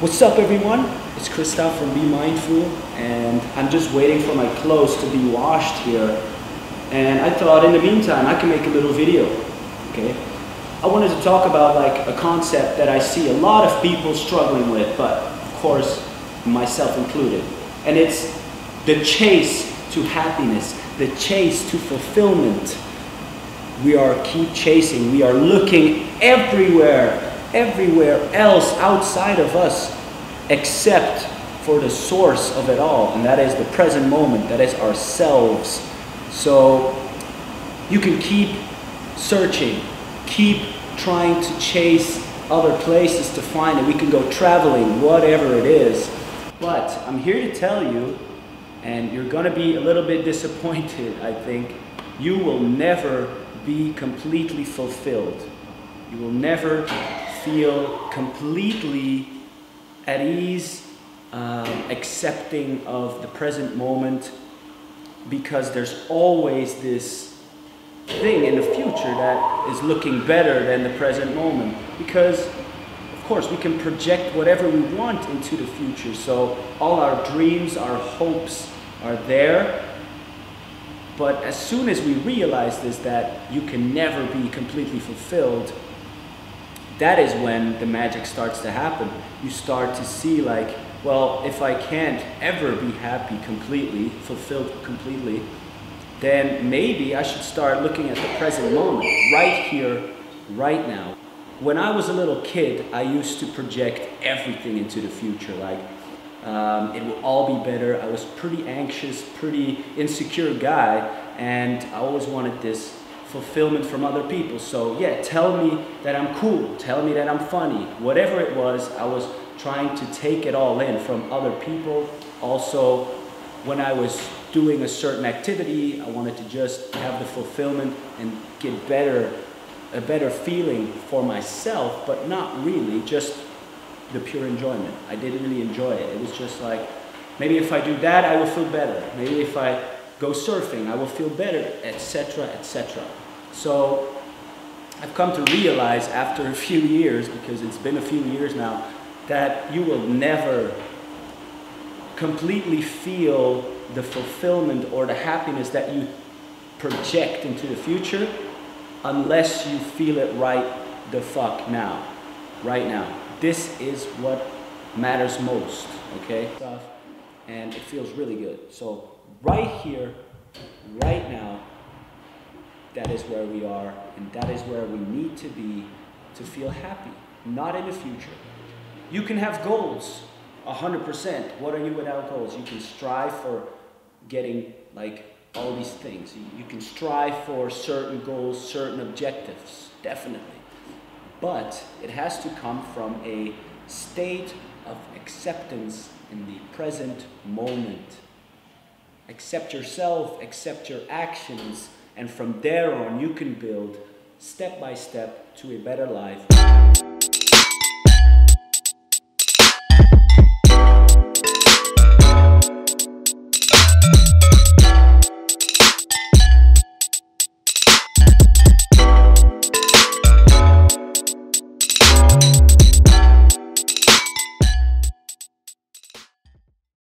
What's up everyone? It's Christophe from Be Mindful and I'm just waiting for my clothes to be washed here and I thought in the meantime I can make a little video, okay? I wanted to talk about like a concept that I see a lot of people struggling with but of course myself included and it's the chase to happiness, the chase to fulfillment. We are keep chasing, we are looking everywhere everywhere else outside of us except for the source of it all, and that is the present moment, that is ourselves. So you can keep searching, keep trying to chase other places to find it. We can go traveling, whatever it is. But I'm here to tell you, and you're going to be a little bit disappointed, I think, you will never be completely fulfilled. You will never feel completely at ease, um, accepting of the present moment, because there's always this thing in the future that is looking better than the present moment. Because, of course, we can project whatever we want into the future. So all our dreams, our hopes are there. But as soon as we realize this, that you can never be completely fulfilled, that is when the magic starts to happen. You start to see like, well, if I can't ever be happy completely, fulfilled completely, then maybe I should start looking at the present moment, right here, right now. When I was a little kid, I used to project everything into the future, like um, it will all be better. I was pretty anxious, pretty insecure guy, and I always wanted this fulfillment from other people. So yeah, tell me that I'm cool, tell me that I'm funny. Whatever it was, I was trying to take it all in from other people. Also, when I was doing a certain activity, I wanted to just have the fulfillment and get better, a better feeling for myself, but not really, just the pure enjoyment. I didn't really enjoy it. It was just like, maybe if I do that, I will feel better. Maybe if I go surfing, I will feel better, etc., etc. So I've come to realize after a few years, because it's been a few years now, that you will never completely feel the fulfillment or the happiness that you project into the future unless you feel it right the fuck now. Right now. This is what matters most, okay? And it feels really good. So right here, right now, that is where we are, and that is where we need to be to feel happy, not in the future. You can have goals, 100%. What are you without goals? You can strive for getting like all these things. You can strive for certain goals, certain objectives, definitely. But it has to come from a state of acceptance in the present moment. Accept yourself, accept your actions, and from there on, you can build step by step to a better life.